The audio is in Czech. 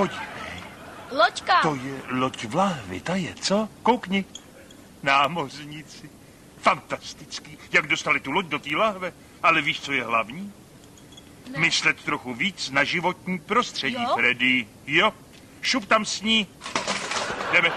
Podívej, Loďka. to je loď v láhvi, ta je, co? Koukni. Námořníci. Fantastický. Jak dostali tu loď do té láhve? Ale víš, co je hlavní? Ne. Myslet trochu víc na životní prostředí, Jo? Freddy. Jo? Šup tam s ní. Jdeme.